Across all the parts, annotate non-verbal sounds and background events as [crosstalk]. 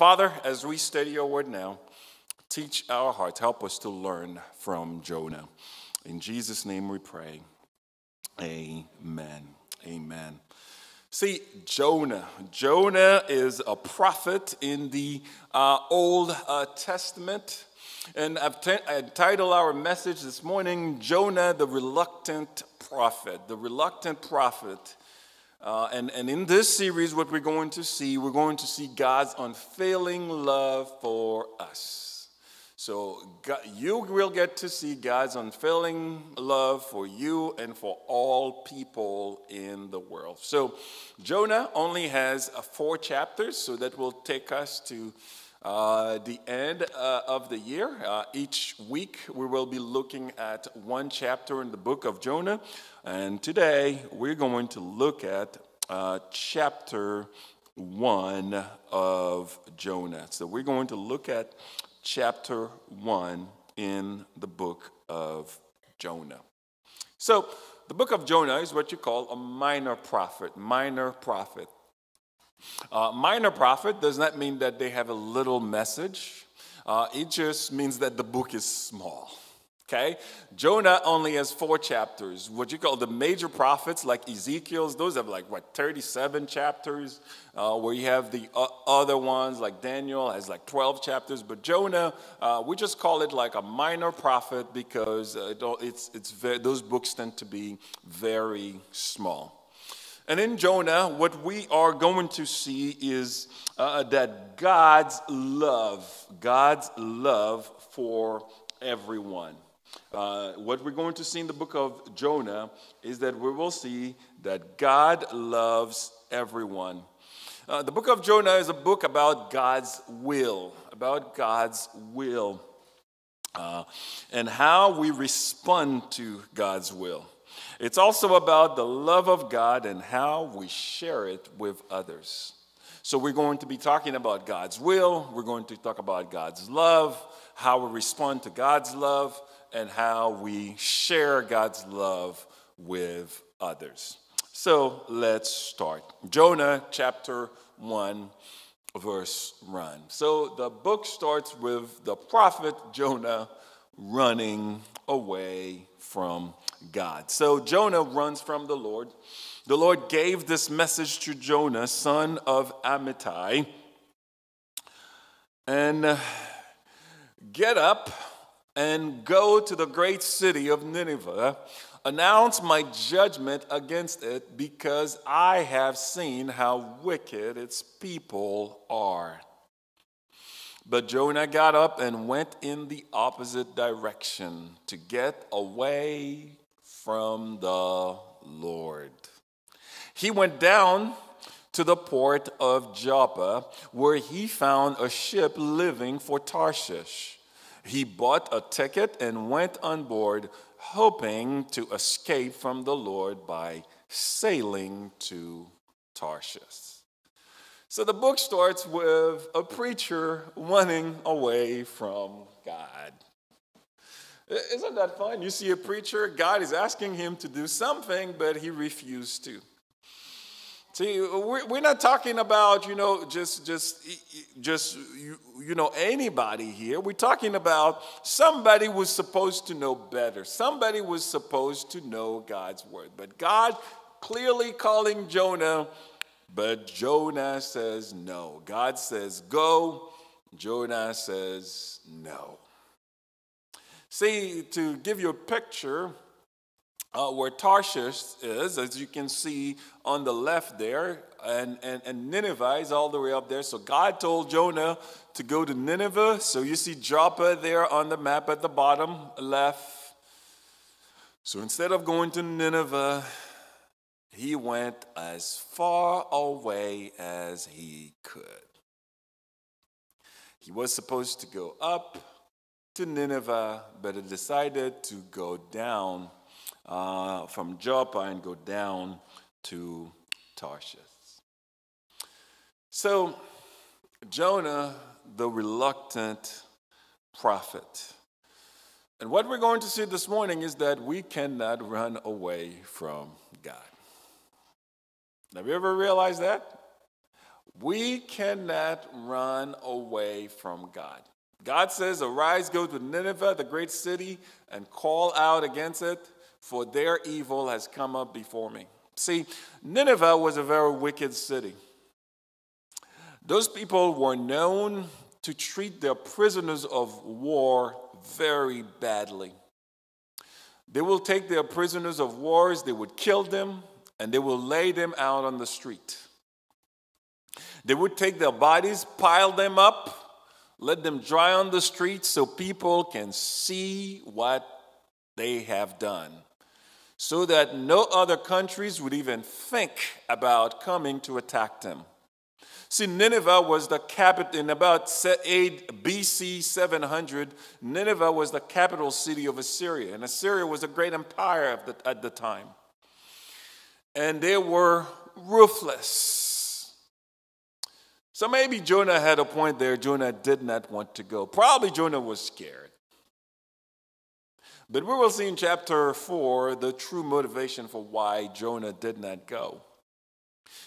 Father, as we study your word now, teach our hearts, help us to learn from Jonah. In Jesus' name we pray. Amen. Amen. See, Jonah. Jonah is a prophet in the uh, Old uh, Testament. And I've t- titled our message this morning, Jonah, the Reluctant Prophet. The Reluctant Prophet. Uh, and, and in this series, what we're going to see, we're going to see God's unfailing love for us. So God, you will get to see God's unfailing love for you and for all people in the world. So Jonah only has uh, four chapters, so that will take us to uh, the end uh, of the year. Uh, each week we will be looking at one chapter in the book of Jonah. And today we're going to look at uh, chapter 1 of Jonah. So we're going to look at chapter 1 in the book of Jonah. So the book of Jonah is what you call a minor prophet, minor prophet. Uh, minor prophet does not mean that they have a little message. Uh, it just means that the book is small. Okay? Jonah only has four chapters. What you call the major prophets, like Ezekiel's, those have like, what, 37 chapters, uh, where you have the uh, other ones, like Daniel has like 12 chapters. But Jonah, uh, we just call it like a minor prophet because uh, it's, it's very, those books tend to be very small. And in Jonah, what we are going to see is uh, that God's love, God's love for everyone. Uh, what we're going to see in the book of Jonah is that we will see that God loves everyone. Uh, the book of Jonah is a book about God's will, about God's will, uh, and how we respond to God's will. It's also about the love of God and how we share it with others. So, we're going to be talking about God's will, we're going to talk about God's love, how we respond to God's love, and how we share God's love with others. So let's start. Jonah chapter 1, verse 1. So the book starts with the prophet Jonah running away from God. So Jonah runs from the Lord. The Lord gave this message to Jonah, son of Amittai. And uh, get up and go to the great city of Nineveh, announce my judgment against it, because I have seen how wicked its people are. But Jonah got up and went in the opposite direction to get away from the Lord. He went down to the port of Joppa, where he found a ship leaving for Tarshish he bought a ticket and went on board, hoping to escape from the Lord by sailing to Tarshish. So the book starts with a preacher running away from God. Isn't that fun? You see a preacher, God is asking him to do something, but he refused to. See, we're not talking about, you know, just, just, just, you, you know, anybody here. We're talking about somebody was supposed to know better. Somebody was supposed to know God's word. But God clearly calling Jonah, but Jonah says no. God says go. Jonah says no. See, to give you a picture, uh, where Tarshish is, as you can see on the left there, and, and, and Nineveh is all the way up there. So God told Jonah to go to Nineveh. So you see Joppa there on the map at the bottom left. So instead of going to Nineveh, he went as far away as he could. He was supposed to go up to Nineveh, but he decided to go down uh, from Joppa and go down to Tarshish. So, Jonah, the reluctant prophet. And what we're going to see this morning is that we cannot run away from. Have you ever realized that? We cannot run away from God. God says, Arise, go to Nineveh, the great city, and call out against it, for their evil has come up before me. See, Nineveh was a very wicked city. Those people were known to treat their prisoners of war very badly. They will take their prisoners of wars, they would kill them, and they will lay them out on the street. They would take their bodies, pile them up, let them dry on the street so people can see what they have done, so that no other countries would even think about coming to attack them. See, Nineveh was the capital, in about 8 BC 700, Nineveh was the capital city of Assyria. And Assyria was a great empire at the, at the time. And they were ruthless. So maybe Jonah had a point there. Jonah did not want to go. Probably Jonah was scared. But we will see in chapter 4 the true motivation for why Jonah did not go.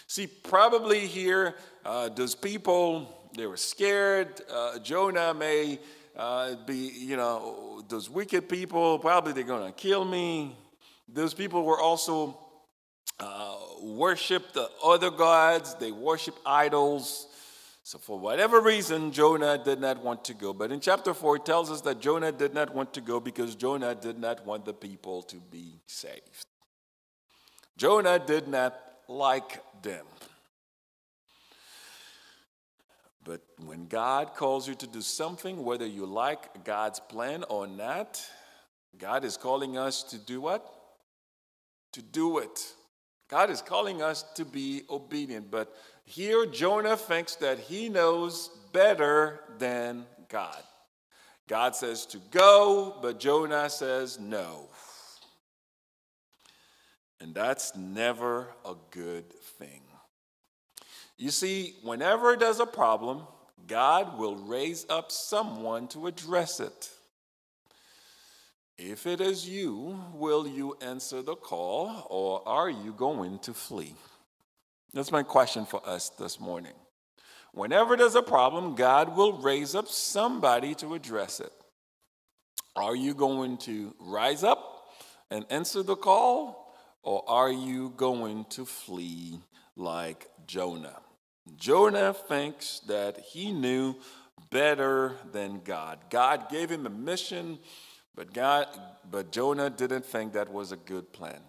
See, probably here, uh, those people, they were scared. Uh, Jonah may uh, be, you know, those wicked people, probably they're going to kill me. Those people were also uh, worship the other gods, they worship idols. So, for whatever reason, Jonah did not want to go. But in chapter 4, it tells us that Jonah did not want to go because Jonah did not want the people to be saved. Jonah did not like them. But when God calls you to do something, whether you like God's plan or not, God is calling us to do what? To do it. God is calling us to be obedient. But here, Jonah thinks that he knows better than God. God says to go, but Jonah says no. And that's never a good thing. You see, whenever there's a problem, God will raise up someone to address it. If it is you, will you answer the call or are you going to flee? That's my question for us this morning. Whenever there's a problem, God will raise up somebody to address it. Are you going to rise up and answer the call or are you going to flee like Jonah? Jonah thinks that he knew better than God. God gave him a mission, but God but Jonah didn't think that was a good plan.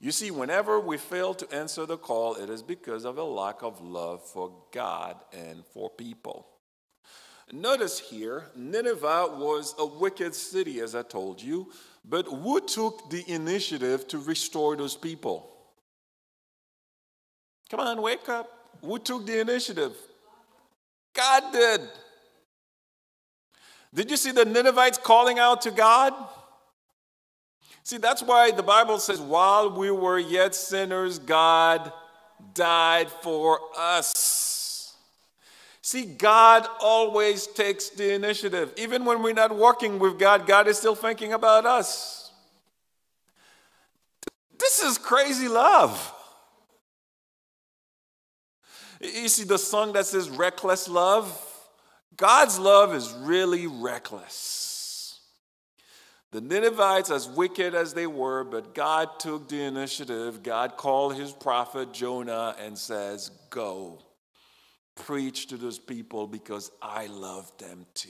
You see, whenever we fail to answer the call, it is because of a lack of love for God and for people. Notice here, Nineveh was a wicked city, as I told you, but who took the initiative to restore those people? Come on, wake up. Who took the initiative? God did. Did you see the Ninevites calling out to God? See, that's why the Bible says, while we were yet sinners, God died for us. See, God always takes the initiative. Even when we're not working with God, God is still thinking about us. This is crazy love. You see the song that says reckless love? God's love is really reckless. The Ninevites, as wicked as they were, but God took the initiative. God called his prophet Jonah and says, Go, preach to those people because I love them too.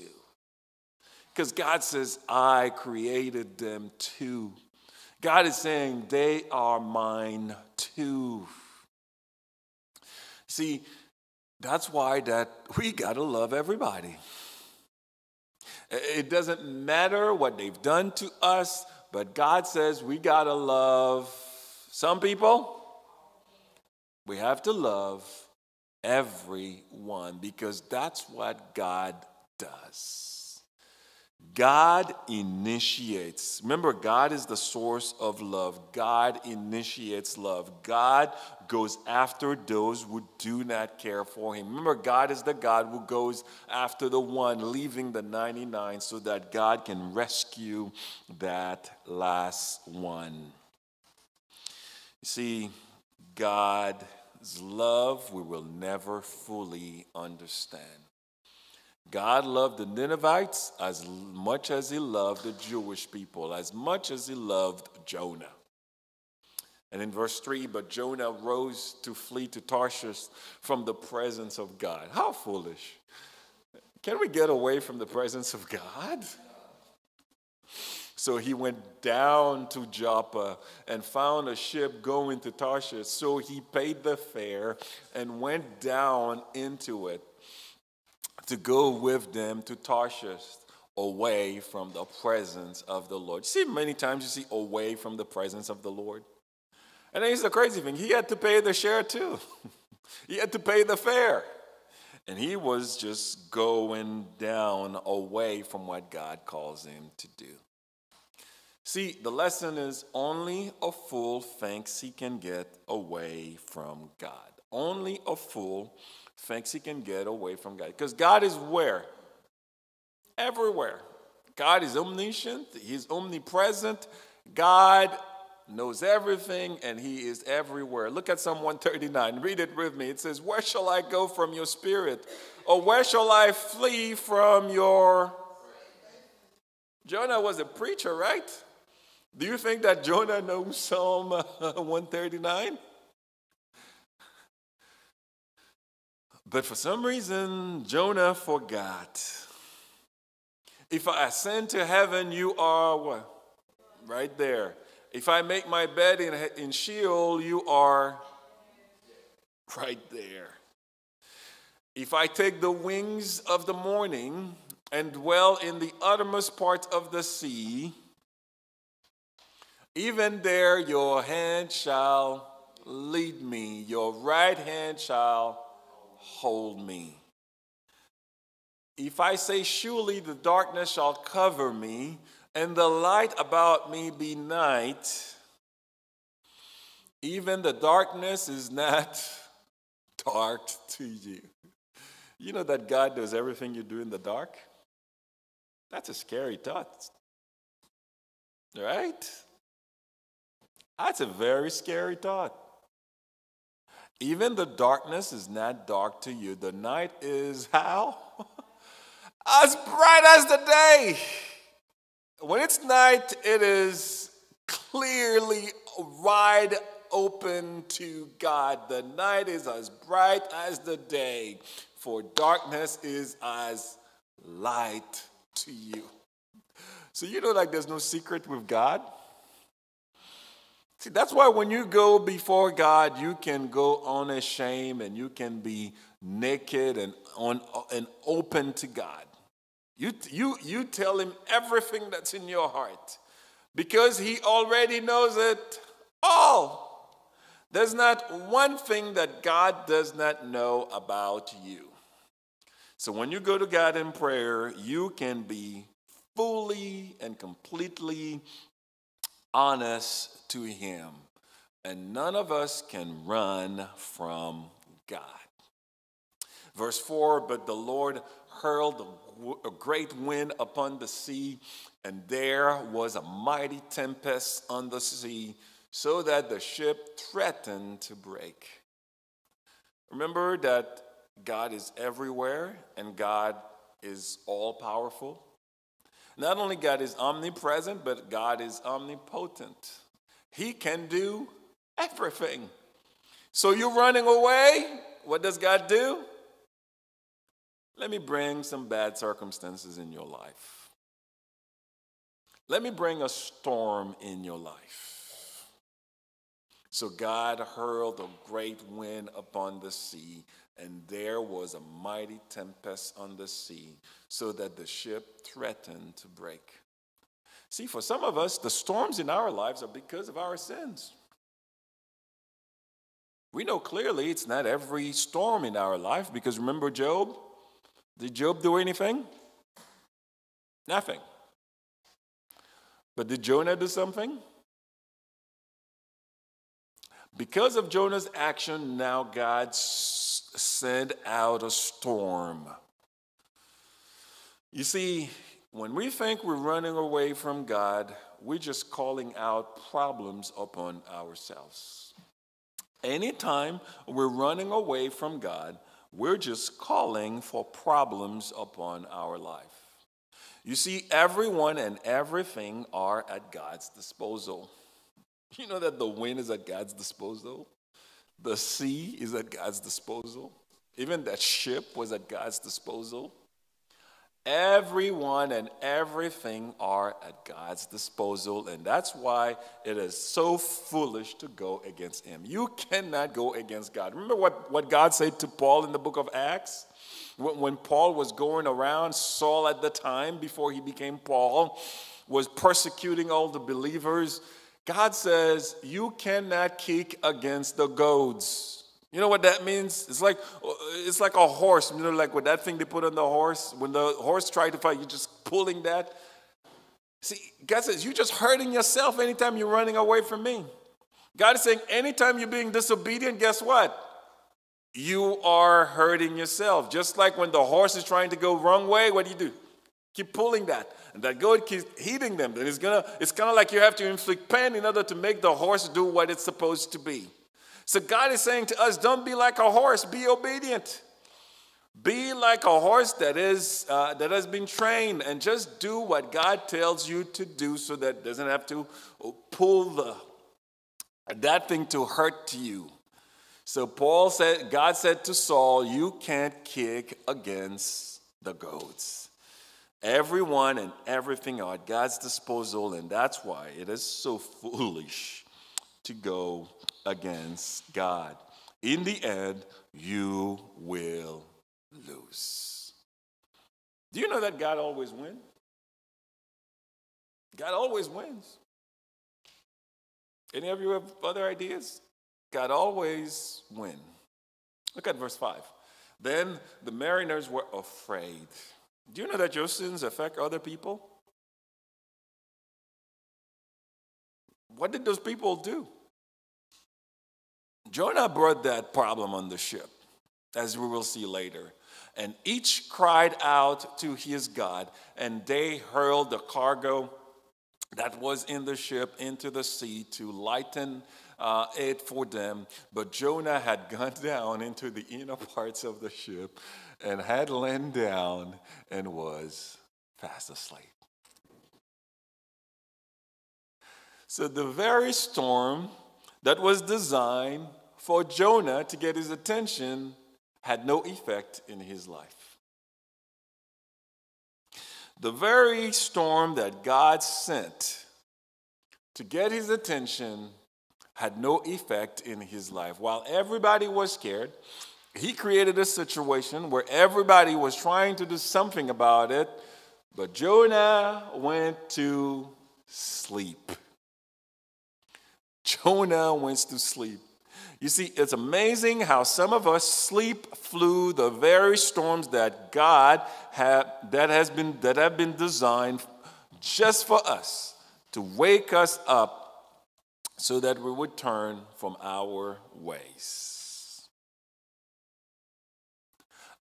Because God says, I created them too. God is saying, They are mine too. See, that's why that [laughs] we got to love everybody. It doesn't matter what they've done to us, but God says we got to love some people. We have to love everyone because that's what God does. God initiates. Remember, God is the source of love. God initiates love. God goes after those who do not care for Him. Remember, God is the God who goes after the one, leaving the 99 so that God can rescue that last one. You see, God's love we will never fully understand. God loved the Ninevites as much as he loved the Jewish people, as much as he loved Jonah. And in verse 3, but Jonah rose to flee to Tarshish from the presence of God. How foolish. Can we get away from the presence of God? So he went down to Joppa and found a ship going to Tarshish. So he paid the fare and went down into it to go with them to Tarshish away from the presence of the Lord. You see, many times you see away from the presence of the Lord. And here's the crazy thing he had to pay the share too, [laughs] he had to pay the fare. And he was just going down away from what God calls him to do. See, the lesson is only a fool thinks he can get away from God. Only a fool thinks he can get away from God. Because God is where? Everywhere. God is omniscient, He's omnipresent. God knows everything and he is everywhere. Look at Psalm 139. Read it with me. It says, Where shall I go from your spirit? Or where shall I flee from your. Jonah was a preacher, right? Do you think that Jonah knows Psalm uh, [laughs] 139? But for some reason, Jonah forgot. If I ascend to heaven, you are what? Right there. If I make my bed in, in Sheol, you are right there. If I take the wings of the morning and dwell in the uttermost part of the sea, even there your hand shall lead me, your right hand shall hold me. If I say, Surely the darkness shall cover me, and the light about me be night, even the darkness is not [laughs] dark to you. You know that God does everything you do in the dark? That's a scary thought. Right? That's a very scary thought. Even the darkness is not dark to you. The night is how? [laughs] as bright as the day. When it's night, it is clearly wide open to God. The night is as bright as the day, for darkness is as light to you. So, you know, like there's no secret with God. See, that's why when you go before God, you can go unashamed and you can be naked and, on, and open to God. You, you, you tell him everything that's in your heart because he already knows it all. There's not one thing that God does not know about you. So when you go to God in prayer, you can be fully and completely honest to Him. And none of us can run from God. Verse 4 But the Lord hurled a great wind upon the sea, and there was a mighty tempest on the sea, so that the ship threatened to break. Remember that God is everywhere and God is all powerful. Not only God is omnipresent, but God is omnipotent. He can do everything. So you're running away. What does God do? Let me bring some bad circumstances in your life. Let me bring a storm in your life. So God hurled a great wind upon the sea, and there was a mighty tempest on the sea, so that the ship threatened to break. See, for some of us, the storms in our lives are because of our sins. We know clearly it's not every storm in our life because remember Job? Did Job do anything? Nothing. But did Jonah do something? Because of Jonah's action, now God sent out a storm. You see, when we think we're running away from God, we're just calling out problems upon ourselves. Anytime we're running away from God, we're just calling for problems upon our life. You see, everyone and everything are at God's disposal. [laughs] You know that the wind is at God's disposal, the sea is at God's disposal, even that ship was at God's disposal. Everyone and everything are at God's disposal, and that's why it is so foolish to go against Him. You cannot go against God. Remember what, what God said to Paul in the book of Acts? When, when Paul was going around, Saul at the time, before he became Paul, was persecuting all the believers. God says, You cannot kick against the goads. You know what that means? It's like uh, it's like a horse. You know, like with that thing they put on the horse. When the horse tried to fight, you're just pulling that. See, God says you're just hurting yourself anytime you're running away from me. God is saying anytime you're being disobedient, guess what? You are hurting yourself. Just like when the horse is trying to go wrong way, what do you do? Keep pulling that. And that goat keeps hitting them. Then it's gonna, it's kind of like you have to inflict pain in order to make the horse do what it's supposed to be. So God is saying to us, don't be like a horse, be obedient. Be like a horse that is uh, that has been trained, and just do what God tells you to do, so that it doesn't have to pull the that thing to hurt you. So Paul said, God said to Saul, "You can't kick against the goats." Everyone and everything are at God's disposal, and that's why it is so [laughs] foolish to go against God. In the end, you will lose. Do you know that God always wins? God always wins. Any of you have other ideas? God always wins. Look at verse 5. Then the mariners were afraid. Do you know that your sins affect other people? What did those people do? Jonah brought that problem on the ship, as we will see later. And each cried out to his God, and they hurled the cargo that was in the ship into the sea to lighten uh, it for them. But Jonah had gone [laughs] down into the inner parts of the ship and had lain down and was fast asleep. So the very storm that was designed for Jonah to get his attention had no effect in his life. The very storm that God sent to get his attention had no effect in his life. While everybody was scared, he created a situation where everybody was trying to do something about it, but Jonah went to sleep. Jonah went to sleep. You see, it's amazing how some of us sleep through the very storms that God had, that has been that have been designed just for us to wake us up so that we would turn from our ways.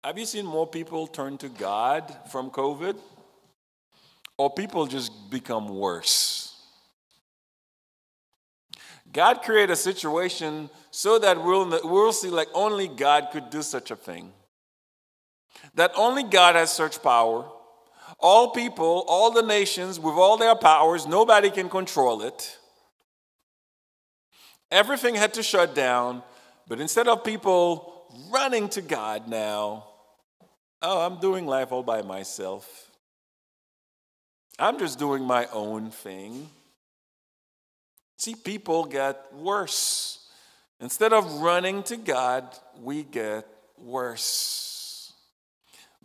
Have you seen more people turn to God from COVID? Or people just become worse? God created a situation so that we'll, we'll see like only God could do such a thing. That only God has such power. All people, all the nations, with all their powers, nobody can control it. Everything had to shut down, but instead of people running to God now, oh, I'm doing life all by myself. I'm just doing my own thing. See, people get worse. Instead of running to God, we get worse.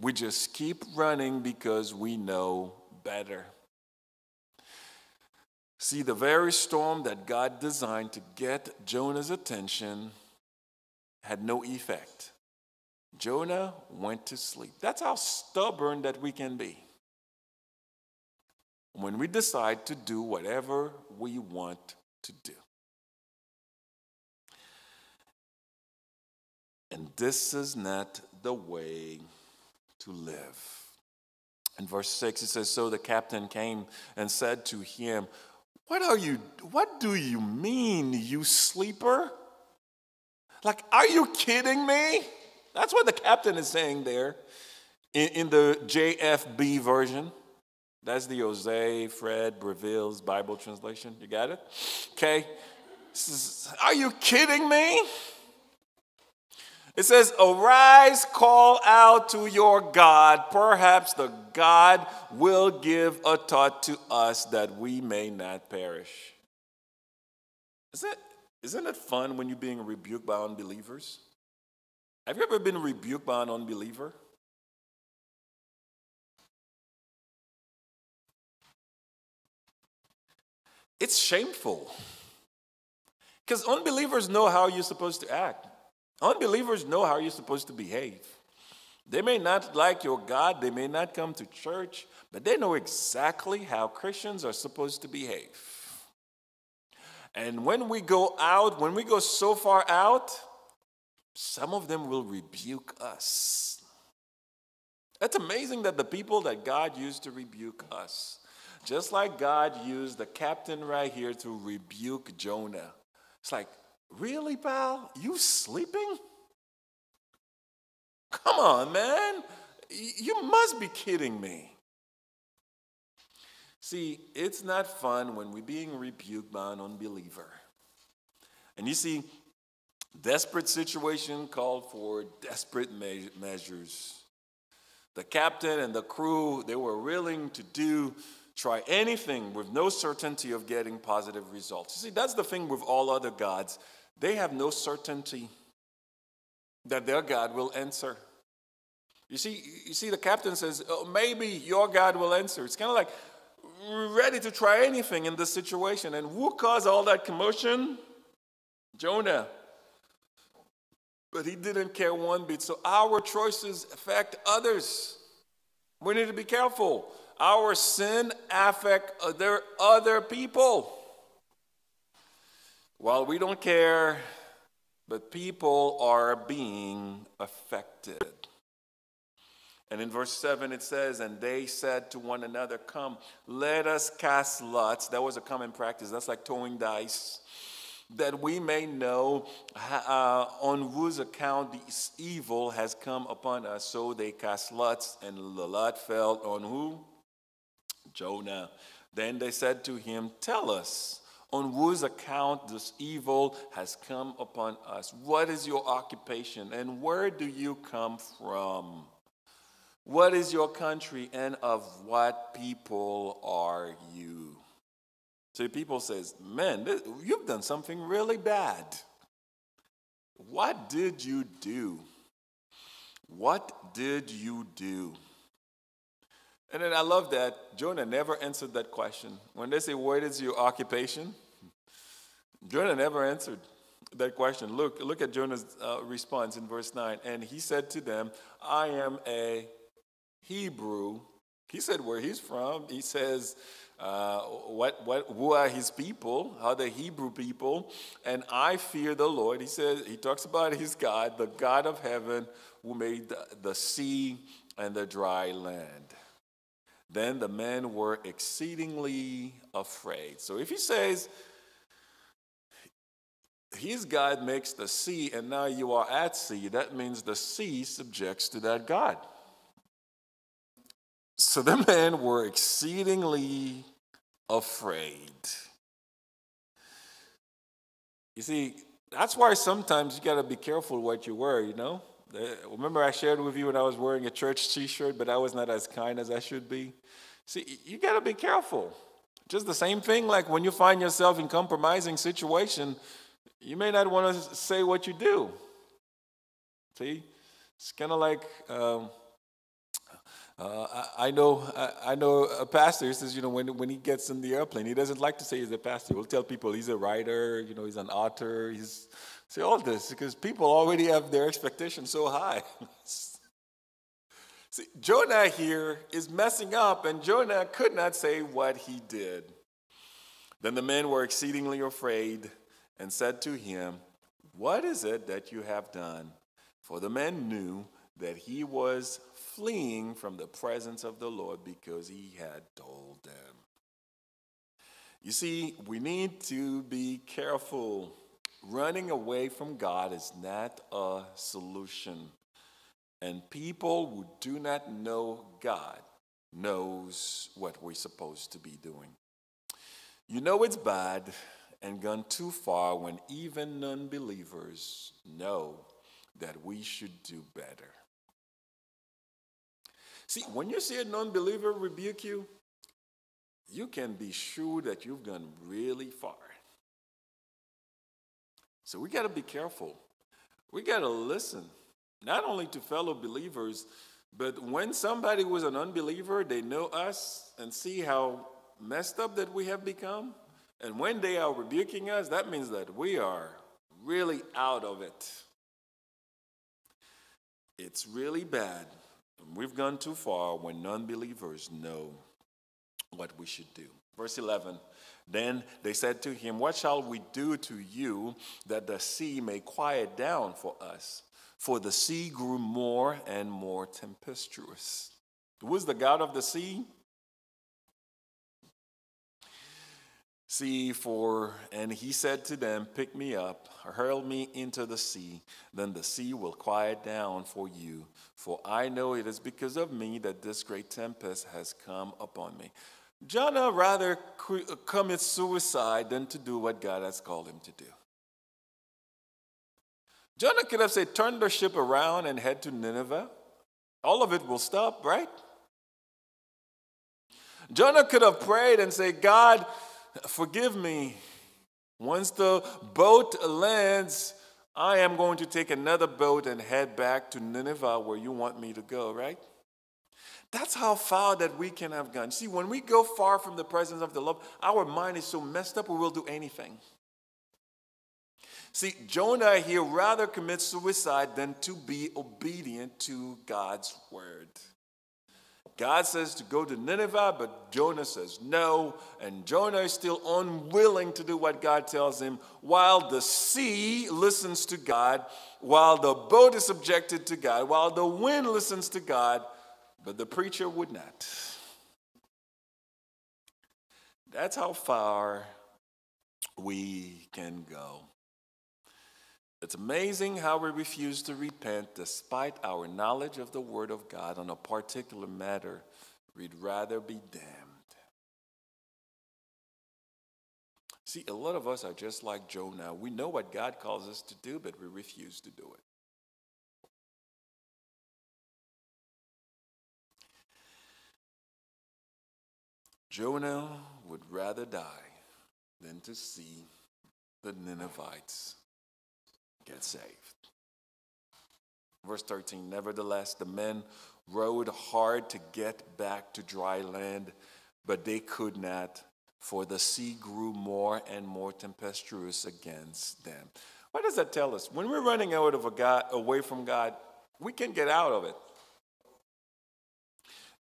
We just keep running because we know better. See, the very storm that God designed to get Jonah's attention had no effect. Jonah went to sleep. That's how stubborn that we can be. When we decide to do whatever we want to do. And this is not the way to live. In verse 6, it says, So the captain came and said to him, What are you, what do you mean, you sleeper? Like, are you kidding me? That's what the captain is saying there in, in the JFB version. That's the Jose Fred Brevil's Bible translation. You got it? Okay. Are you kidding me? It says, Arise, call out to your God. Perhaps the God will give a thought to us that we may not perish. Is it, isn't it fun when you're being rebuked by unbelievers? Have you ever been rebuked by an unbeliever? It's shameful. Because unbelievers know how you're supposed to act. Unbelievers know how you're supposed to behave. They may not like your God, they may not come to church, but they know exactly how Christians are supposed to behave. And when we go out, when we go so far out, some of them will rebuke us. It's amazing that the people that God used to rebuke us, just like God used the captain right here to rebuke Jonah. It's like, really, pal? You sleeping? Come on, man. You must be kidding me. See, it's not fun when we're being rebuked by an unbeliever. And you see, desperate situation called for desperate me- measures. The captain and the crew, they were willing to do try anything with no certainty of getting positive results. You see, that's the thing with all other gods. They have no certainty that their God will answer. You see, you see, the captain says, oh, maybe your God will answer. It's kind of like ready to try anything in this situation. And who caused all that commotion? Jonah. But he didn't care one bit. So our choices affect others. We need to be careful our sin affect other, other people. While we don't care, but people are being affected. And in verse 7 it says, And they said to one another, Come, let us cast lots. That was a common practice. That's like throwing dice. That we may know uh, on whose account this evil has come upon us. So they cast lots, and the lot fell on who? Jonah. Then they said to him, Tell us, on whose account this evil has come upon us? What is your occupation, and where do you come from? What is your country, and of what people are you? So people says, Man, this, you've done something really bad. What did you do? What did you do? And then I love that Jonah never answered that question. When they say, What is your occupation? Jonah never answered that question. Look, look at Jonah's uh, response in verse 9. And he said to them, I am a Hebrew. He said where he's from. He says, uh, what, what, who are his people? How the Hebrew people? And I fear the Lord. He says, he talks about his God, the God of heaven, who made the, the sea and the dry land. Then the men were exceedingly afraid. So if he says, his God makes the sea and now you are at sea, that means the sea subjects to that God. So the men were exceedingly afraid. You see, that's why sometimes you got to be careful what you wear, you know? Remember, I shared with you when I was wearing a church t shirt, but I was not as kind as I should be? See, you got to be careful. Just the same thing, like when you find yourself in compromising situation, you may not want to say what you do. See, it's kind of like um, uh, I, I, know I, I, know a pastor He says you know when when he gets in the airplane, he doesn't like to say he's a pastor. He'll tell people he's a writer, you know, he's an author, he's say all this because people already have their expectations so high. [laughs] See, Jonah here is messing up, and Jonah could not say what he did. Then the men were exceedingly afraid and said to him, What is it that you have done? For the men knew that he was fleeing from the presence of the Lord because he had told them. You see, we need to be careful running away from God is not a solution. And people who do not know God knows what we're supposed to be doing. You know it's bad and gone too far when even non-believers know that we should do better. See, when you see a non-believer rebuke you, you can be sure that you've gone really far. So we got to be careful. We got to listen, not only to fellow believers, but when somebody was an unbeliever, they know us and see how messed up that we have become. And when they are rebuking us, that means that we are really out of it. It's really bad. We've gone too far when non believers know what we should do. Verse 11 Then they said to him, What shall we do to you that the sea may quiet down for us? For the sea grew more and more tempestuous. Who is the God of the sea? See, for, and he said to them, Pick me up, hurl me into the sea, then the sea will quiet down for you. For I know it is because of me that this great tempest has come upon me. Jonah rather uh, commits suicide than to do what God has called him to do. Jonah could have said, Turn the ship around and head to Nineveh. All of it will stop, right? Jonah could have prayed and said, God, Forgive me. Once the boat lands, I am going to take another boat and head back to Nineveh where you want me to go, right? That's how far that we can have gone. See, when we go far from the presence of the Lord, our mind is so messed up we will do anything. See, Jonah here rather commits suicide than to be obedient to God's word. God says to go to Nineveh, but Jonah says no, and Jonah is still unwilling to do what God tells him, while the sea listens to God, while the boat is subjected to God, while the wind listens to God, but the preacher would not. That's how far we can go. It's amazing how we refuse to repent despite our knowledge of the Word of God on a particular matter. We'd rather be damned. See, a lot of us are just like Jonah. We know what God calls us to do, but we refuse to do it. Jonah would rather die than to see the Ninevites get saved. Verse 13 Nevertheless, the men rowed hard to get back to dry land, but they could not, for the sea grew more and more tempestuous against them. What does that tell us? When we're running out of a God, away from God, we can get out of it.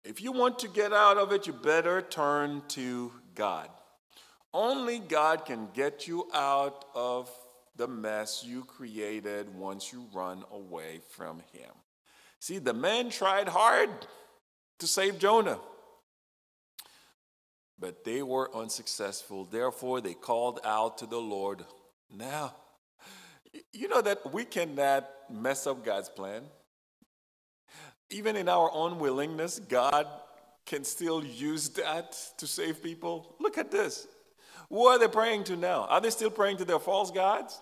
If you want to get out of it, you better turn to God. Only God can get you out of the mess you created once you run away from him. See, the men tried hard to save Jonah, but they were unsuccessful. Therefore, they called out to the Lord. Now, you know that we cannot mess up God's plan. Even in our unwillingness, God can still use that to save people. Look at this. Who are they praying to now? Are they still praying to their false gods?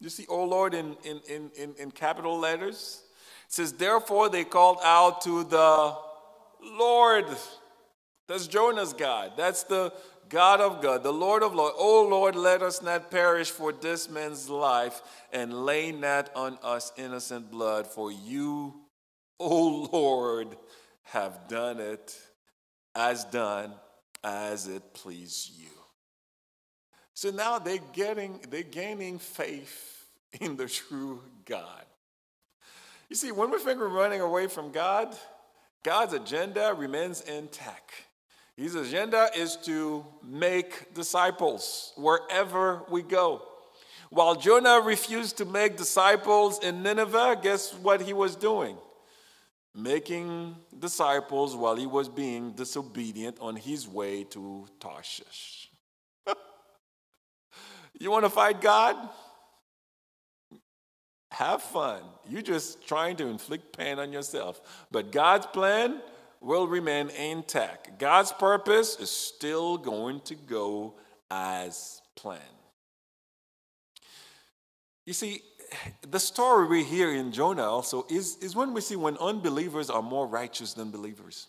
You see, oh Lord, in, in, in, in, capital letters. It says, Therefore they called out to the Lord. That's Jonah's God. That's the God of God, the Lord of Lords. O oh Lord, let us not perish for this man's life, and lay not on us innocent blood, for you, O Lord, have done it as done as it pleased you. So now they're getting, they're gaining faith [laughs] in the true God. You see, when we think we're running away from God, God's agenda remains intact. His agenda is to make disciples wherever we go. While Jonah refused to make disciples in Nineveh, guess what he was doing? Making disciples while he was being disobedient on his way to Tarshish. [laughs] You want to fight God? Have fun. You're just trying to inflict pain on yourself. But God's plan will remain intact. God's purpose is still going to go as planned. You see, the story we hear in Jonah also is, is when we see when unbelievers are more righteous than believers.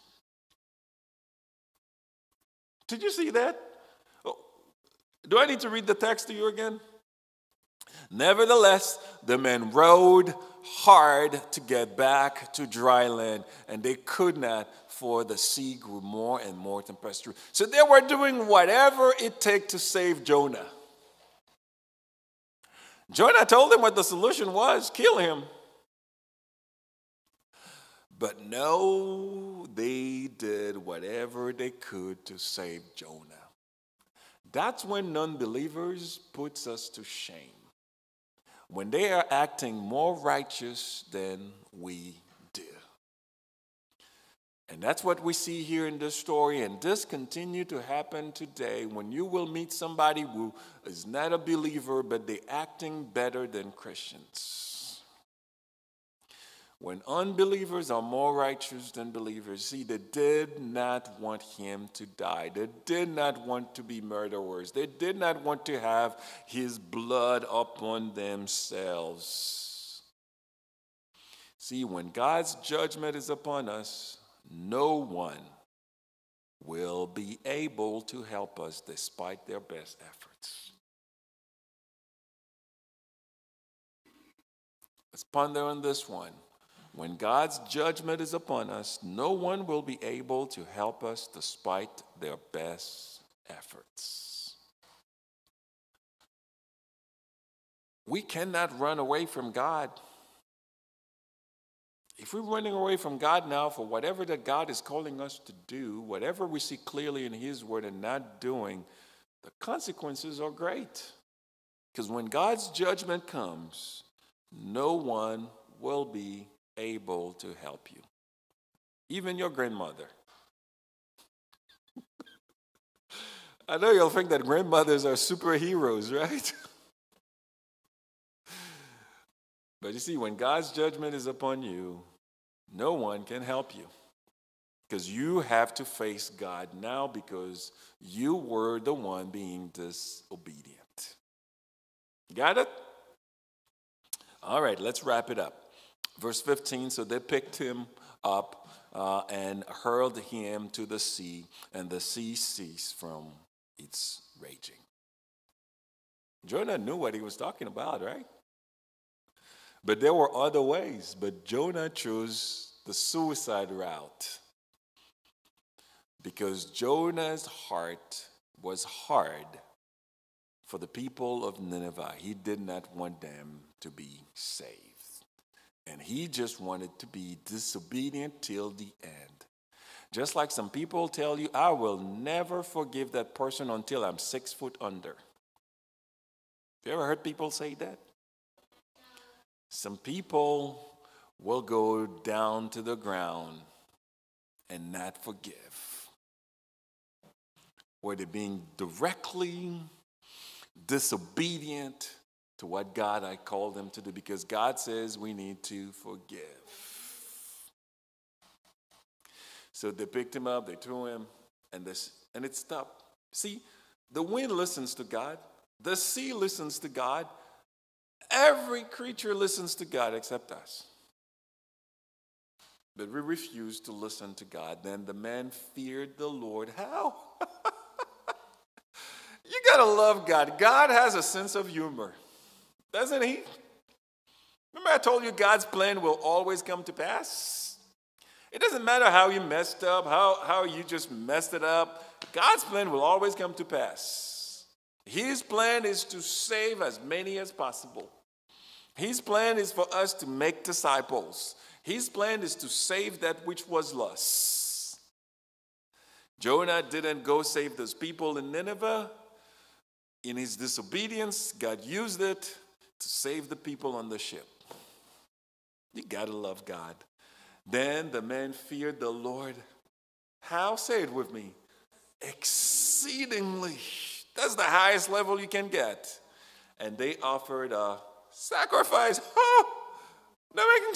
Did you see that? Oh, do I need to read the text to you again? Nevertheless, the men rowed hard to get back to dry land, and they could not, for the sea grew more and more tempestuous. So they were doing whatever it took to save Jonah. Jonah told them what the solution was kill him. But no, they did whatever they could to save Jonah. That's when non believers puts us to shame. When they are acting more righteous than we do. And that's what we see here in this story, and this continue to happen today when you will meet somebody who is not a believer, but they're acting better than Christians. When unbelievers are more righteous than believers, see, they did not want him to die. They did not want to be murderers. They did not want to have his blood upon themselves. See, when God's judgment is upon us, no one will be able to help us despite their best efforts. Let's ponder on this one. When God's judgment is upon us, no one will be able to help us despite their best efforts. We cannot run away from God. If we're running away from God now for whatever that God is calling us to do, whatever we see clearly in His Word and not doing, the consequences are great. Because when God's judgment comes, no one will be able to help you, even your grandmother. [laughs] I know you'll think that grandmothers are superheroes, right? [laughs] But you see, when God's judgment is upon you, no one can help you. Because you have to face God now because you were the one being disobedient. Got it? All right, let's wrap it up. Verse 15 So they picked him up uh, and hurled him to the sea, and the sea ceased from its raging. Jonah knew what he was talking about, right? But there were other ways, but Jonah chose the suicide route because Jonah's heart was hard for the people of Nineveh. He did not want them to be saved. And he just wanted to be disobedient till the end. Just like some people tell you, I will never forgive that person until I'm six foot under. Have you ever heard people say that? Some people will go down to the ground and not forgive. Or they're being directly disobedient to what God I called them to do because God says we need to forgive. So they picked him up, they threw him, and this and it stopped. See, the wind listens to God, the sea listens to God, Every creature listens to God except us. But we refuse to listen to God. Then the man feared the Lord. How? [laughs] you got to love God. God has a sense of humor, doesn't He? Remember, I told you God's plan will always come to pass? It doesn't matter how you messed up, how, how you just messed it up. God's plan will always come to pass. His plan is to save as many as possible. His plan is for us to make disciples. His plan is to save that which was lost. Jonah didn't go save those people in Nineveh. In his disobedience, God used it to save the people on the ship. You gotta love God. Then the men feared the Lord. How? Say it with me. Exceedingly. That's the highest level you can get. and they offered a sacrifice. [laughs] Oh, they're making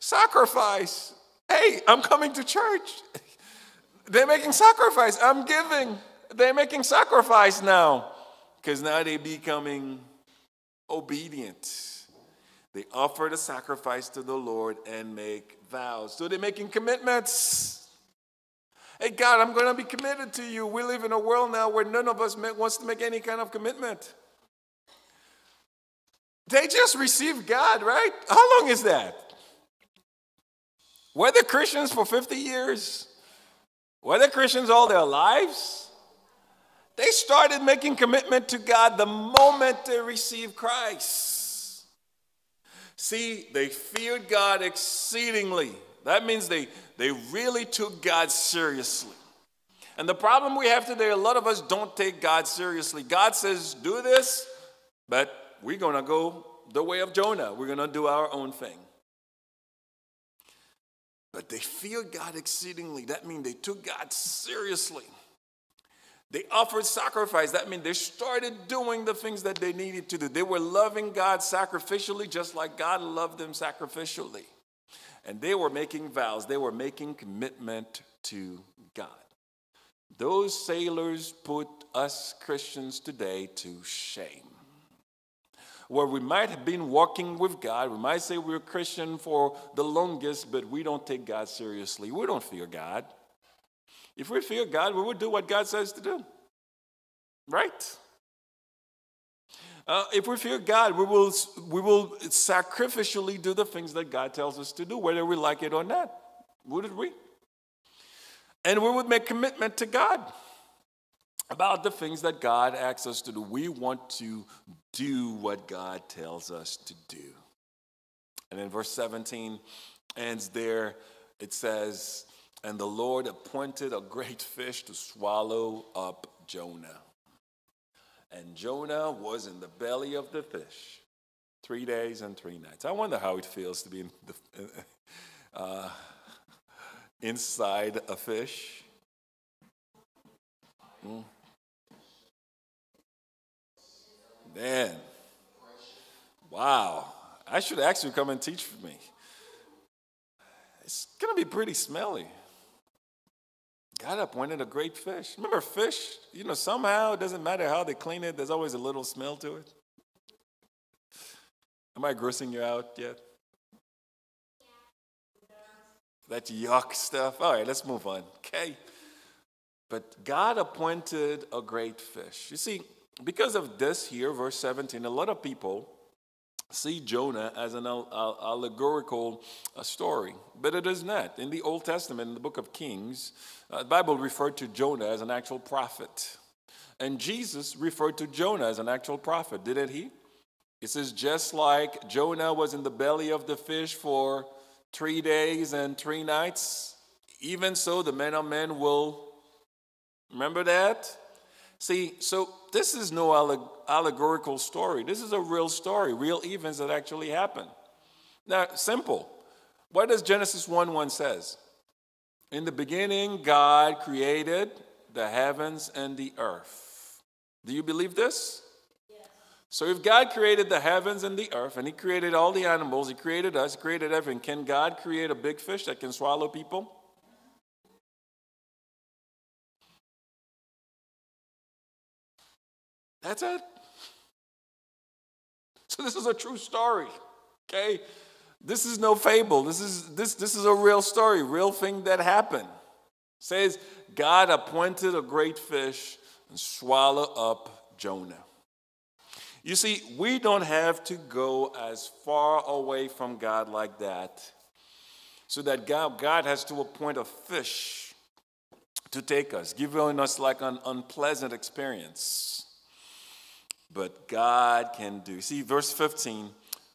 sacrifice. Hey, I'm coming to church. [laughs] They're making sacrifice. I'm giving. They're making sacrifice now because now they're becoming obedient. They offer the sacrifice to the Lord and make vows. So they're making commitments. Hey, God, I'm going to be committed to you. We live in a world now where none of us wants to make any kind of commitment. They just received God, right? How long is that? Were they Christians for 50 years? Were they Christians all their lives? They started making commitment to God the moment they received Christ. See, they feared God exceedingly. That means they, they really took God seriously. And the problem we have today, a lot of us don't take God seriously. God says, do this, but we're going to go the way of Jonah. We're going to do our own thing. But they feared God exceedingly. That means they took God seriously. They offered sacrifice. That means they started doing the things that they needed to do. They were loving God sacrificially, just like God loved them sacrificially. And they were making vows, they were making commitment to God. Those sailors put us Christians today to shame where we might have been walking with God. We might say we're Christian for the longest, but we don't take God seriously. We don't fear God. If we fear God, we would do what God says to do. Right? Uh, if we fear God, we will, we will sacrificially do the things that God tells us to do, whether we like it or not. Wouldn't we? And we would make commitment to God about the things that God asks us to do. We want to do what God tells us to do. And in verse 17 ends there, it says, And the Lord appointed a great fish to swallow up Jonah. And Jonah was in the belly of the fish three days and three nights. I wonder how it feels to be in the, [laughs] uh, inside a fish. Mm. Man, wow. I should actually come and teach for me. It's going to be pretty smelly. God appointed a great fish. Remember, fish, you know, somehow it doesn't matter how they clean it, there's always a little smell to it. Am I grossing you out yet? That yuck stuff. All right, let's move on. Okay. But God appointed a great fish. You see, because of this here, verse 17, a lot of people see Jonah as an allegorical uh, story, but it is not. In the Old Testament, in the book of Kings, uh, the Bible referred to Jonah as an actual prophet. And Jesus referred to Jonah as an actual prophet, didn't he? It says, just like Jonah was in the belly of the fish for three days and three nights, even so the men of men will. Remember that? See, so this is no allegorical story. This is a real story, real events that actually happened. Now, simple. What does Genesis 1 1 says? In the beginning, God created the heavens and the earth. Do you believe this? Yes. So, if God created the heavens and the earth, and He created all the animals, He created us, created everything, can God create a big fish that can swallow people? That's it. [laughs] This is a true story. Okay? This is no fable. This is this this is a real story, real thing that happened. It says God appointed a great fish and swallow up Jonah. You see, we don't have to go as far away from God like that. So that God, God has to appoint a fish to take us, giving us like an unpleasant experience but God can do. See, verse 15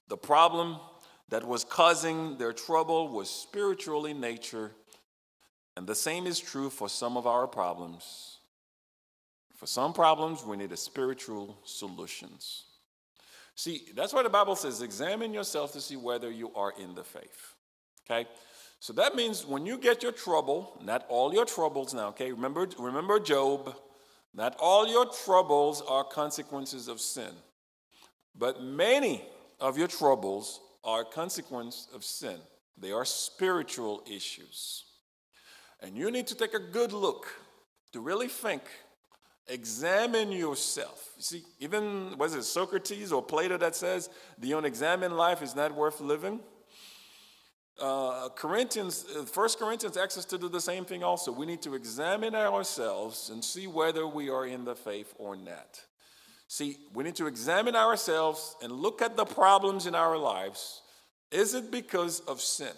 the problem that was causing their trouble was spiritual in nature, and the same is true for some of our problems. For some problems, we need a spiritual solutions. See, that's why the Bible says examine yourself to see whether you are in the faith. Okay? So that means when you get your trouble, not all your troubles now, okay? Remember, remember Job. Not all your troubles are consequences of sin. But many of your troubles are a consequence of sin. They are spiritual issues. And you need to take a good look to really think, examine yourself. You see, even, was it Socrates or Plato that says the unexamined life is not worth living? Uh, Corinthians, uh, First Corinthians asks us to do the same thing also. We need to examine ourselves and see whether we are in the faith or not. See, we need to examine ourselves and look at the problems in our lives. Is it because of sin?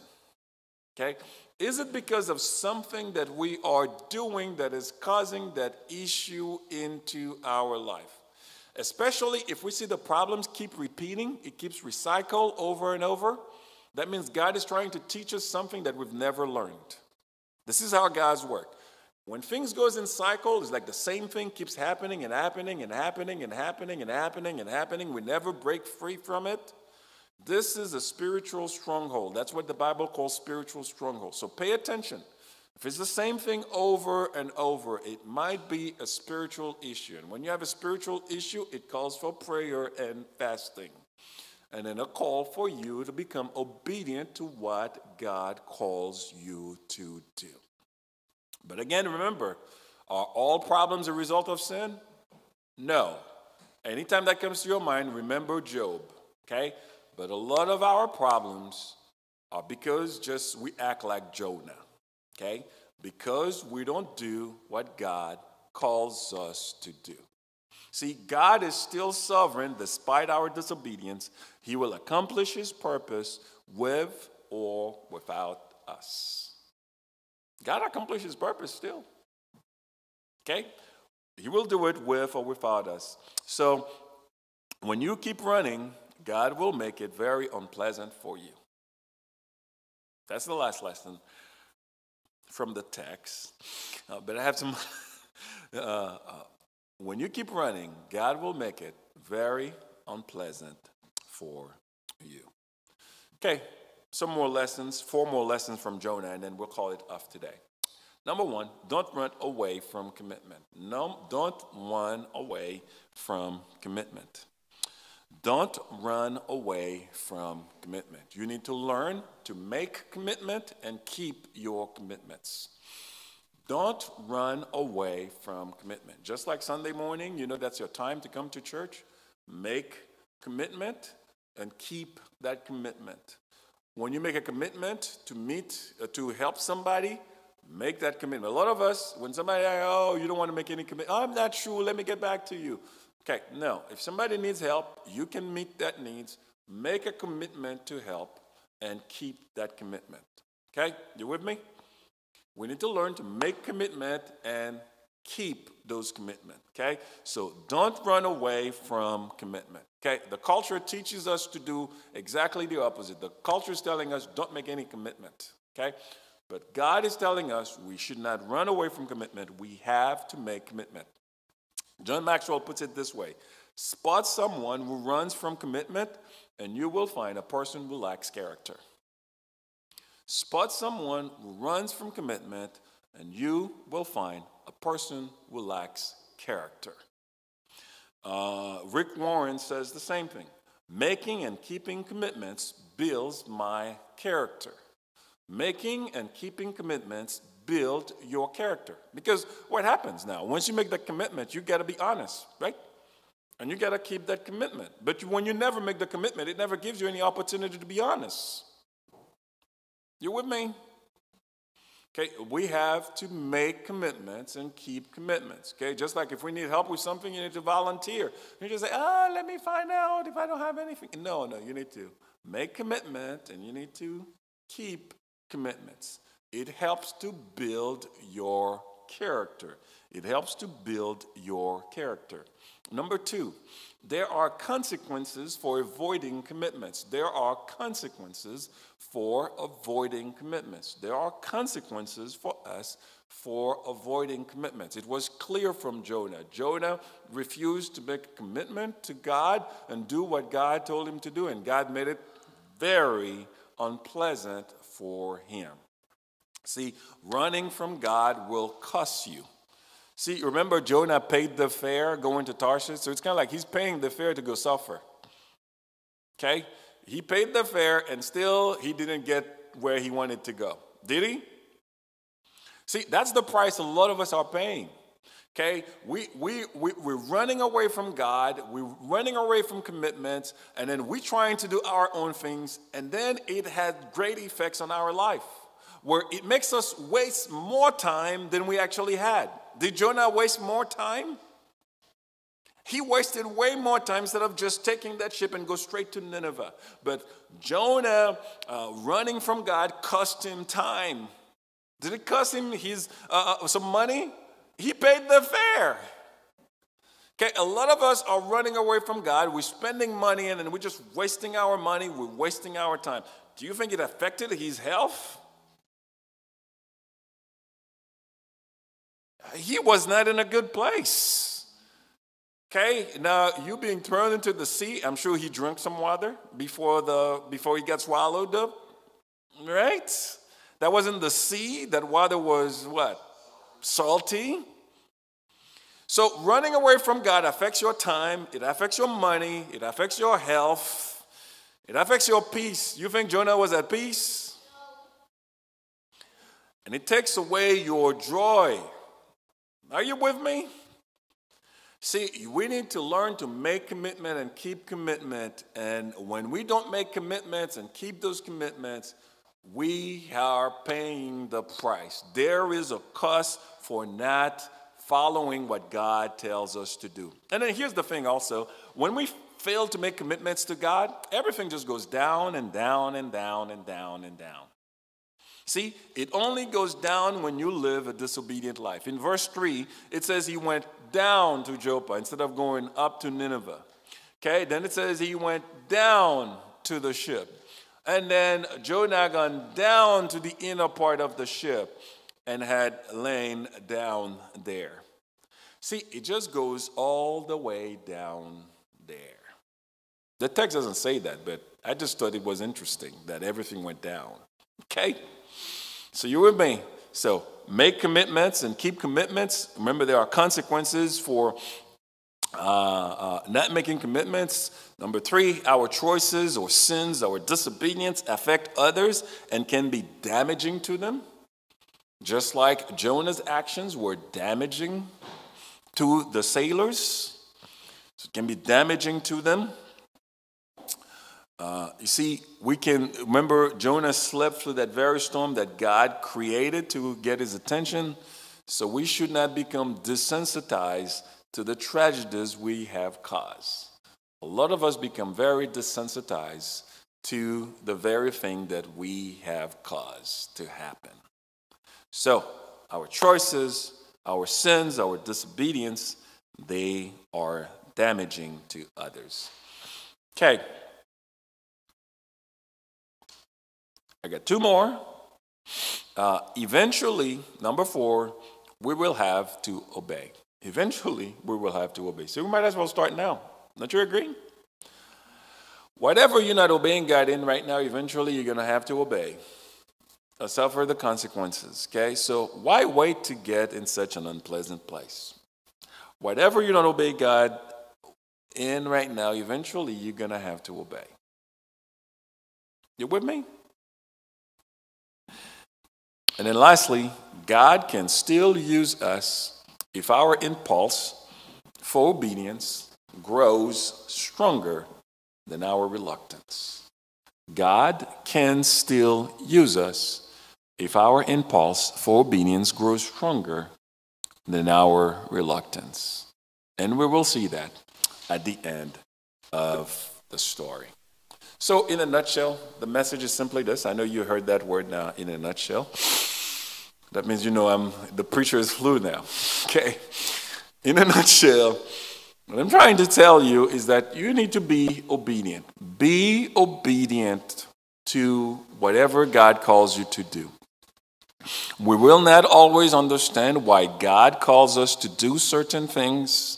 Okay? Is it because of something that we are doing that is causing that issue into our life? Especially if we see the problems keep repeating, it keeps recycled over and over. That means God is trying to teach us something that we've never learned. This is how God's work. When things goes in cycle, it's like the same thing keeps happening and happening and happening and happening and happening and happening. We never break free from it. This is a spiritual stronghold. That's what the Bible calls spiritual stronghold. So pay attention. If it's the same thing over and over, it might be a spiritual issue. And when you have a spiritual issue, it calls for prayer and fasting. And then a call for you to become obedient to what God calls you to do. But again, remember, are all problems a result of sin? No. Anytime that comes to your mind, remember Job, okay? But a lot of our problems are because just we act like Jonah, okay? Because we don't do what God calls us to do. See, God is still sovereign despite our disobedience. He will accomplish his purpose with or without us. God accomplishes purpose still. Okay? He will do it with or without us. So when you keep running, God will make it very unpleasant for you. That's the last lesson from the text. Uh, but I have some. [laughs] uh, uh, when you keep running, God will make it very unpleasant for you. Okay, some more lessons, four more lessons from Jonah, and then we'll call it off today. Number one, don't run away from commitment. No, don't run away from commitment. Don't run away from commitment. You need to learn to make commitment and keep your commitments. Don't run away from commitment. Just like Sunday morning, you know that's your time to come to church. Make commitment and keep that commitment. When you make a commitment to meet, uh, to help somebody, make that commitment. A lot of us, when somebody, oh, you don't want to make any commitment, I'm not sure, let me get back to you. Okay, no. If somebody needs help, you can meet that needs, make a commitment to help, and keep that commitment. Okay, you with me? We need to learn to make commitment and keep those commitments. Okay? So don't run away from commitment. Okay? The culture teaches us to do exactly the opposite. The culture is telling us don't make any commitment. Okay? But God is telling us we should not run away from commitment. We have to make commitment. John Maxwell puts it this way Spot someone who runs from commitment, and you will find a person who lacks character. Spot someone who runs from commitment, and you will find person who lacks character. Uh, Rick Warren says the same thing. Making and keeping commitments builds my character. Making and keeping commitments build your character. Because what happens now? Once you make that commitment, you got to be honest, right? And you got to keep that commitment. But when you never make the commitment, it never gives you any opportunity to be honest. You with me? Okay, we have to make commitments and keep commitments. Okay, just like if we need help with something, you need to volunteer. You just say, "Ah, oh, let me find out if I don't have anything." No, no, you need to make commitment and you need to keep commitments. It helps to build your character. It helps to build your character. Number two, there are consequences for avoiding commitments. There are consequences for avoiding commitments. There are consequences for us for avoiding commitments. It was clear from Jonah. Jonah refused to make a commitment to God and do what God told him to do, and God made it very unpleasant for him. See, running from God will cost you. See, remember Jonah paid the fare going to Tarshish? So it's kind of like he's paying the fare to go suffer. Okay? He paid the fare and still he didn't get where he wanted to go. Did he? See, that's the price a lot of us are paying. Okay, we, we, we, we're running away from God, we're running away from commitments, and then we're trying to do our own things, and then it had great effects on our life, where it makes us waste more time than we actually had. Did Jonah waste more time? He wasted way more time instead of just taking that ship and go straight to Nineveh. But Jonah uh, running from God cost him time. Did it cost him his uh, uh some money? He paid the fare. Okay, a lot of us are running away from God. We're spending money and then we're just wasting our money. We're wasting our time. Do you think it affected his health? He was not in a good place. Okay, now you being thrown into the sea, I'm sure he drank some water before the before he got swallowed up. Right? That wasn't the sea, that water was what? salty. So, running away from God affects your time, it affects your money, it affects your health, it affects your peace. You think Jonah was at peace? And it takes away your joy. Are you with me? See, we need to learn to make commitment and keep commitment. And when we don't make commitments and keep those commitments, we are paying the price. There is a cost for not following what God tells us to do. And then here's the thing also when we fail to make commitments to God, everything just goes down and down and down and down and down. See, it only goes down when you live a disobedient life. In verse 3, it says he went down to Joppa instead of going up to Nineveh. Okay, then it says he went down to the ship. And then Jonah gone down to the inner part of the ship and had lain down there. See, it just goes all the way down there. The text doesn't say that, but I just thought it was interesting that everything went down. Okay? So you're with me? So make commitments and keep commitments. Remember, there are consequences for uh, uh, not making commitments. Number three, our choices or sins, our disobedience affect others and can be damaging to them. Just like Jonah's actions were damaging to the sailors, it can be damaging to them. Uh, you see, we can remember Jonah slept through that very storm that God created to get his attention. So we should not become desensitized to the tragedies we have caused. A lot of us become very desensitized to the very thing that we have caused to happen. So, our choices, our sins, our disobedience, they are damaging to others. Okay. I got two more. Uh, eventually, number four, we will have to obey. Eventually, we will have to obey. So we might as well start now. Don't you agree? Whatever you're not obeying God in right now, eventually you're going to have to obey. Uh, suffer the consequences, okay? So why wait to get in such an unpleasant place? Whatever you don't obey God in right now, eventually you're going to have to obey. You with me? And then lastly, God can still use us if our impulse for obedience grows stronger than our reluctance. God can still use us if our impulse for obedience grows stronger than our reluctance. And we will see that at the end of the story. So, in a nutshell, the message is simply this. I know you heard that word now, in a nutshell. That means you know I'm the preacher is fluid now. [laughs] Okay. In a nutshell, what I'm trying to tell you is that you need to be obedient. Be obedient to whatever God calls you to do. We will not always understand why God calls us to do certain things,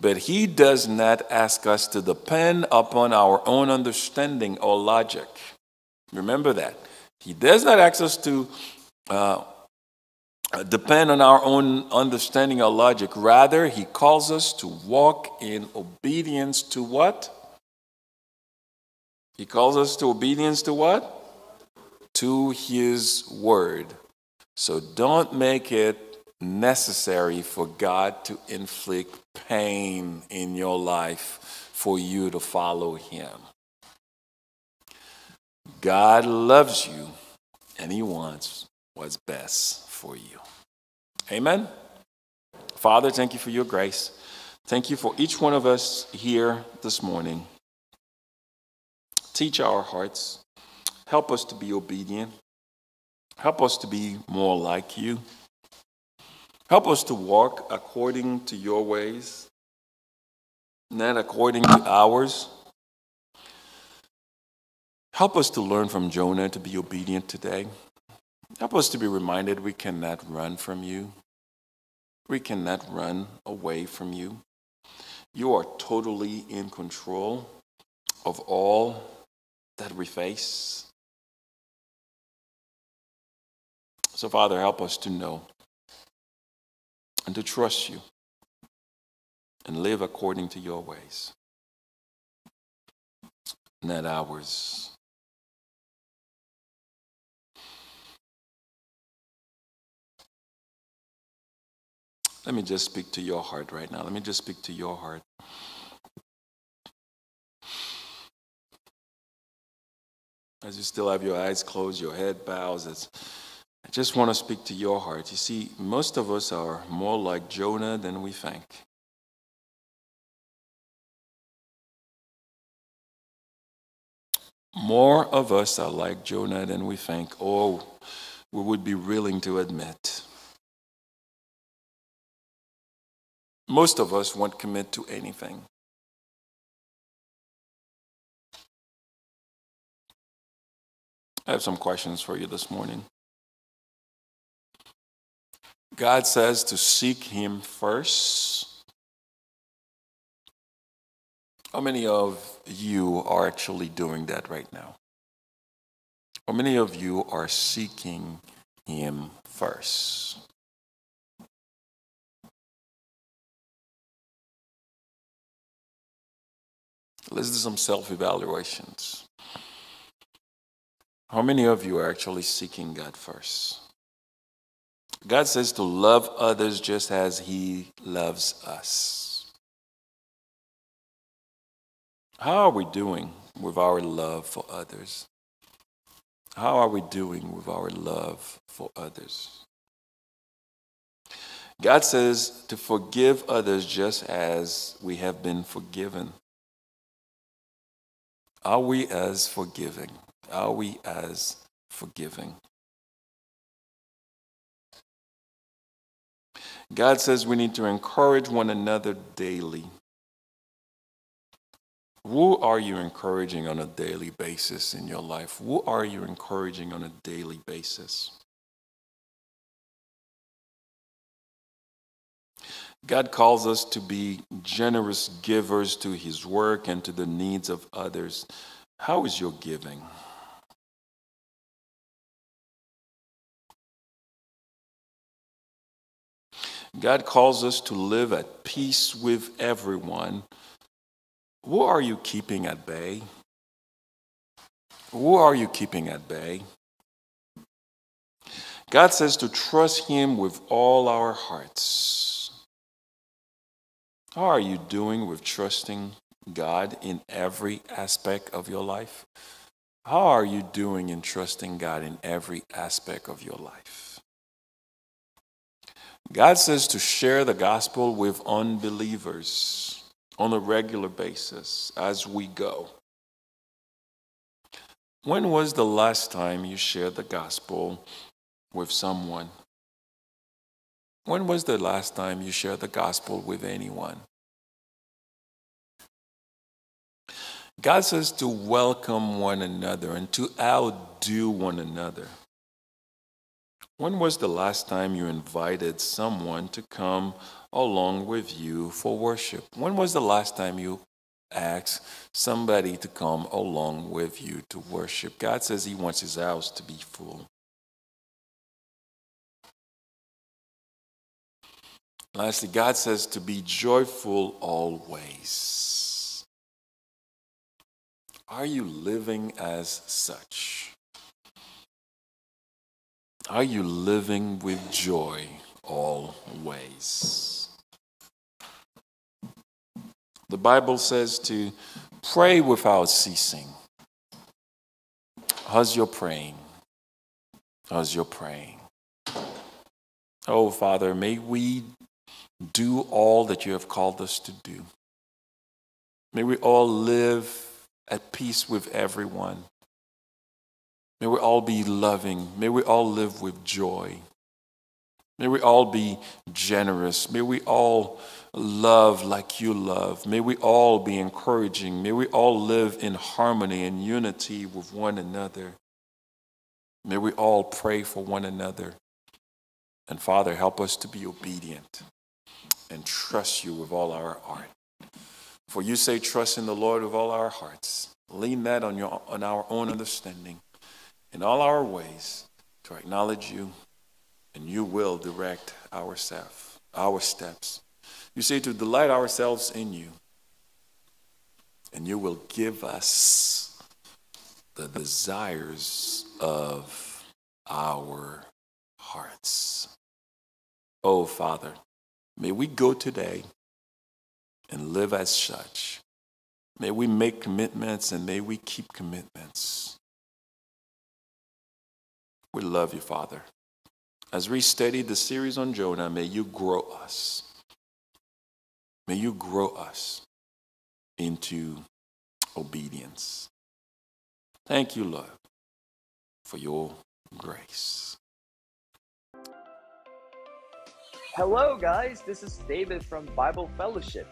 but He does not ask us to depend upon our own understanding or logic. Remember that. He does not ask us to uh, depend on our own understanding or logic. Rather, he calls us to walk in obedience to what? He calls us to obedience to what? To his word. So don't make it necessary for God to inflict pain in your life for you to follow him. God loves you and he wants what's best for you. Amen. Father, thank you for your grace. Thank you for each one of us here this morning. Teach our hearts. Help us to be obedient. Help us to be more like you. Help us to walk according to your ways, not according to ours. Help us to learn from Jonah to be obedient today. Help us to be reminded we cannot run from you. We cannot run away from you. You are totally in control of all that we face. So, Father, help us to know and to trust you and live according to your ways, not ours. Let me just speak to your heart right now. Let me just speak to your heart. As you still have your eyes closed, your head bows, it's, I just want to speak to your heart. You see, most of us are more like Jonah than we think. More of us are like Jonah than we think, or we would be willing to admit. Most of us won't commit to anything. I have some questions for you this morning. God says to seek Him first. How many of you are actually doing that right now? How many of you are seeking Him first? Let's do some self evaluations. How many of you are actually seeking God first? God says to love others just as He loves us. How are we doing with our love for others? How are we doing with our love for others? God says to forgive others just as we have been forgiven. Are we as forgiving? Are we as forgiving? God says we need to encourage one another daily. Who are you encouraging on a daily basis in your life? Who are you encouraging on a daily basis? God calls us to be generous givers to his work and to the needs of others. How is your giving? God calls us to live at peace with everyone. Who are you keeping at bay? Who are you keeping at bay? God says to trust Him with all our hearts. How are you doing with trusting God in every aspect of your life? How are you doing in trusting God in every aspect of your life? God says to share the gospel with unbelievers on a regular basis as we go. When was the last time you shared the gospel with someone? When was the last time you shared the gospel with anyone? God says to welcome one another and to outdo one another. When was the last time you invited someone to come along with you for worship? When was the last time you asked somebody to come along with you to worship? God says He wants His house to be full. Lastly, God says to be joyful always. Are you living as such? Are you living with joy always? The Bible says to pray without ceasing. How's your praying? How's your praying? Oh, Father, may we do all that you have called us to do. May we all live at peace with everyone. May we all be loving. May we all live with joy. May we all be generous. May we all love like you love. May we all be encouraging. May we all live in harmony and unity with one another. May we all pray for one another. And Father, help us to be obedient and trust you with all our heart. For you say, trust in the Lord with all our hearts. Lean that on, your, on our own understanding in all our ways to acknowledge you, and you will direct our, self, our steps. You say to delight ourselves in you, and you will give us the desires of our hearts. Oh, Father, may we go today and live as such. May we make commitments and may we keep commitments. We love you, Father. As we study the series on Jonah, may you grow us. May you grow us into obedience. Thank you, Lord, for your grace. Hello, guys. This is David from Bible Fellowship.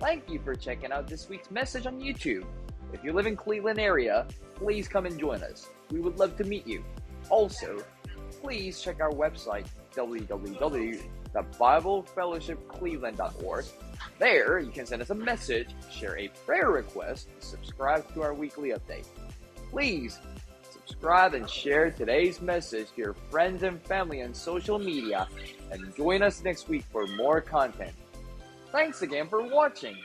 Thank you for checking out this week's message on YouTube. If you live in Cleveland area, please come and join us. We would love to meet you. Also, please check our website www.biblefellowshipcleveland.org. There, you can send us a message, share a prayer request, subscribe to our weekly update. Please subscribe and share today's message to your friends and family on social media and join us next week for more content. Thanks again for watching.